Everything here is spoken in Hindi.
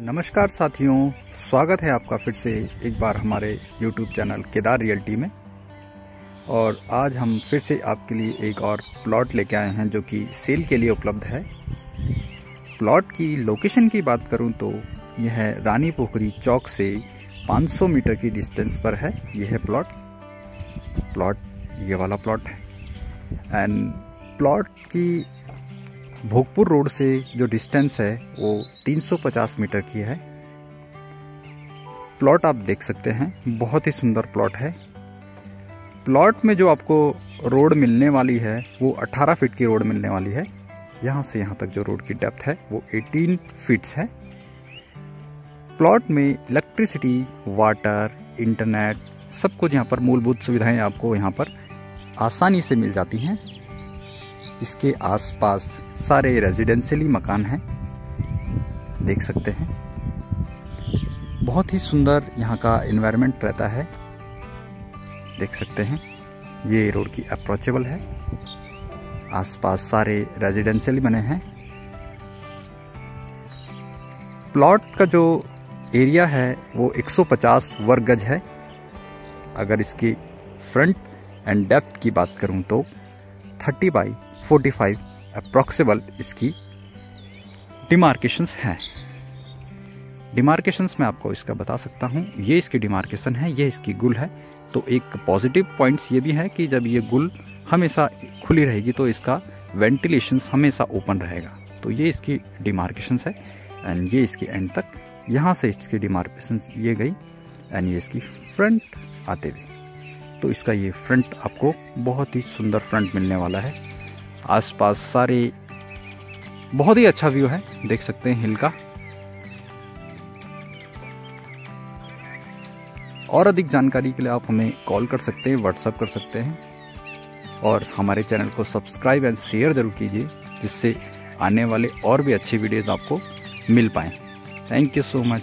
नमस्कार साथियों, स्वागत है आपका फिर से एक बार हमारे YouTube चैनल केदार रियल्टी में। और आज हम फिर से आपके लिए एक और प्लॉट लेके आए हैं जो कि सेल के लिए उपलब्ध है। प्लॉट की लोकेशन की बात करूँ तो यह रानी पोखरी चौक से 500 मीटर की डिस्टेंस पर है, यह है प्लॉट प्लॉट ये वाला प्लॉट है। एंड प्लॉट की भोगपुर रोड से जो डिस्टेंस है, वो 350 मीटर की है। प्लॉट आप देख सकते हैं, बहुत ही सुंदर प्लॉट है। प्लॉट में जो आपको रोड मिलने वाली है, वो 18 फीट की रोड मिलने वाली है। यहाँ से यहाँ तक जो रोड की डेप्थ है, वो 18 फीट्स है। प्लॉट में इलेक्ट्रिसिटी वाटर इंटरनेट सब कुछ यहाँ पर मूलभूत सुविधाएँ आपको यहाँ पर आसानी से मिल जाती हैं। इसके आसपास सारे रेजिडेंशियली मकान हैं। देख सकते हैं। बहुत ही सुंदर यहाँ का इन्वायरमेंट रहता है। देख सकते हैं। ये रोड की अप्रोचेबल है। आसपास सारे रेजिडेंशियल बने हैं। प्लॉट का जो एरिया है, वो 150 वर्ग गज है। अगर इसकी फ्रंट एंड डेप्थ की बात करूँ तो 30 बाई 45 अप्रॉक्सीबल इसकी डिमार्केशंस हैं। डिमार्केशंस मैं आपको इसका बता सकता हूँ। ये इसकी डिमार्केशन है, ये इसकी गुल है। तो एक पॉजिटिव पॉइंट्स ये भी है कि जब ये गुल हमेशा खुली रहेगी तो इसका वेंटिलेशन हमेशा ओपन रहेगा। तो ये इसकी डिमार्केशंस है एंड ये इसकी एंड तक। यहाँ से इसकी डिमार्केशन ये गई एंड ये इसकी फ्रंट आते हुए। तो इसका ये फ्रंट आपको बहुत ही सुंदर फ्रंट मिलने वाला है। आसपास सारे बहुत ही अच्छा व्यू है, देख सकते हैं हिल का। और अधिक जानकारी के लिए आप हमें कॉल कर सकते हैं व्हाट्सअप कर सकते हैं। और हमारे चैनल को सब्सक्राइब एंड शेयर ज़रूर कीजिए, जिससे आने वाले और भी अच्छी वीडियोस आपको मिल पाएँ। Thank you so much